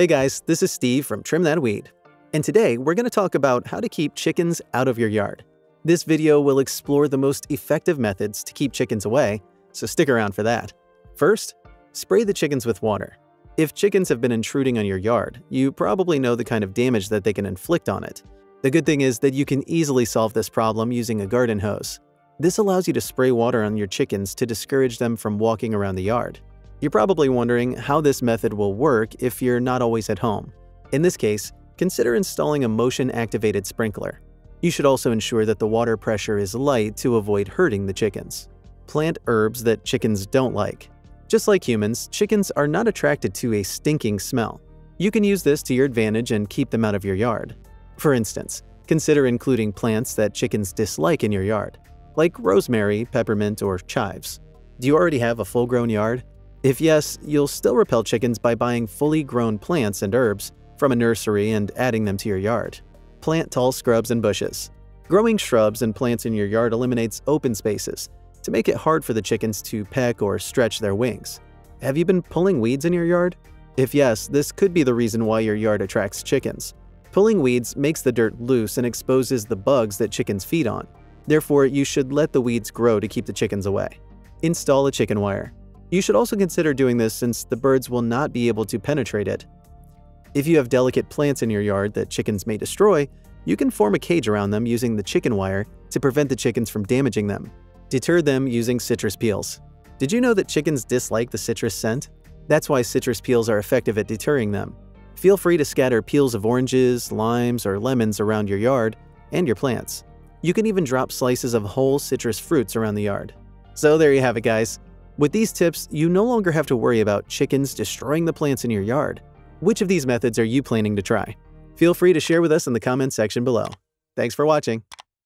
Hey guys, this is Steve from Trim That Weed. And today we're going to talk about how to keep chickens out of your yard. This video will explore the most effective methods to keep chickens away, so stick around for that. First, spray the chickens with water. If chickens have been intruding on your yard, you probably know the kind of damage that they can inflict on it. The good thing is that you can easily solve this problem using a garden hose. This allows you to spray water on your chickens to discourage them from walking around the yard. You're probably wondering how this method will work if you're not always at home. In this case, consider installing a motion-activated sprinkler. You should also ensure that the water pressure is light to avoid hurting the chickens. Plant herbs that chickens don't like. Just like humans, chickens are not attracted to a stinking smell. You can use this to your advantage and keep them out of your yard. For instance, consider including plants that chickens dislike in your yard, like rosemary, peppermint, or chives. Do you already have a full-grown yard? If yes, you'll still repel chickens by buying fully grown plants and herbs from a nursery and adding them to your yard. Plant tall scrubs and bushes. Growing shrubs and plants in your yard eliminates open spaces to make it hard for the chickens to peck or stretch their wings. Have you been pulling weeds in your yard? If yes, this could be the reason why your yard attracts chickens. Pulling weeds makes the dirt loose and exposes the bugs that chickens feed on. Therefore, you should let the weeds grow to keep the chickens away. Install a chicken wire. You should also consider doing this since the birds will not be able to penetrate it. If you have delicate plants in your yard that chickens may destroy, you can form a cage around them using the chicken wire to prevent the chickens from damaging them. Deter them using citrus peels. Did you know that chickens dislike the citrus scent? That's why citrus peels are effective at deterring them. Feel free to scatter peels of oranges, limes, or lemons around your yard and your plants. You can even drop slices of whole citrus fruits around the yard. So there you have it guys. With these tips, you no longer have to worry about chickens destroying the plants in your yard. Which of these methods are you planning to try? Feel free to share with us in the comments section below. Thanks for watching.